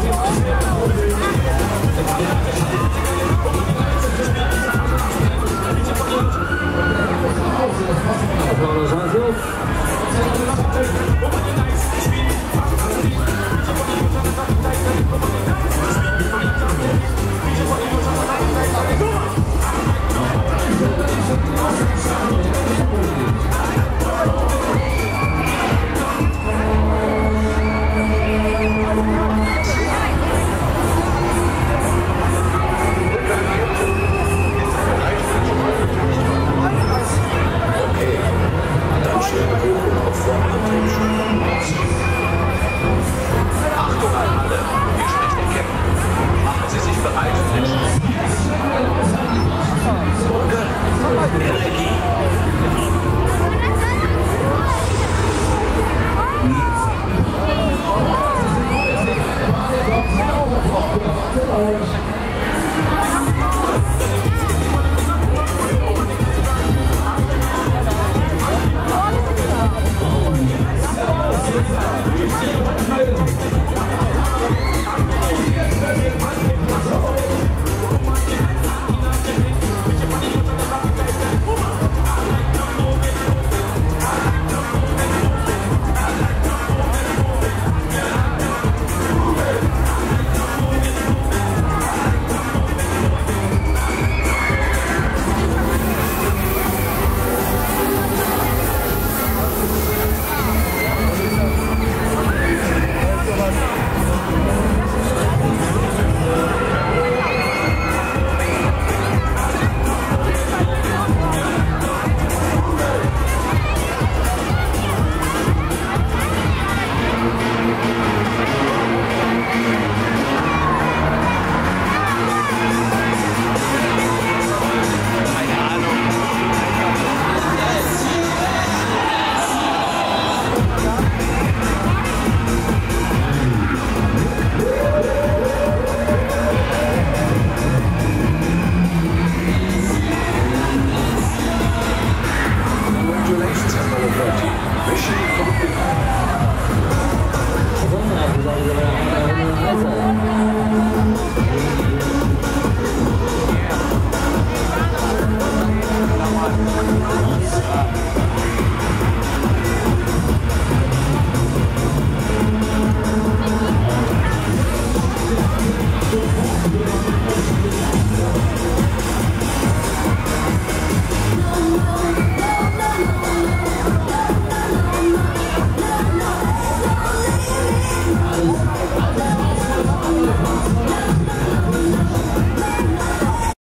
Thank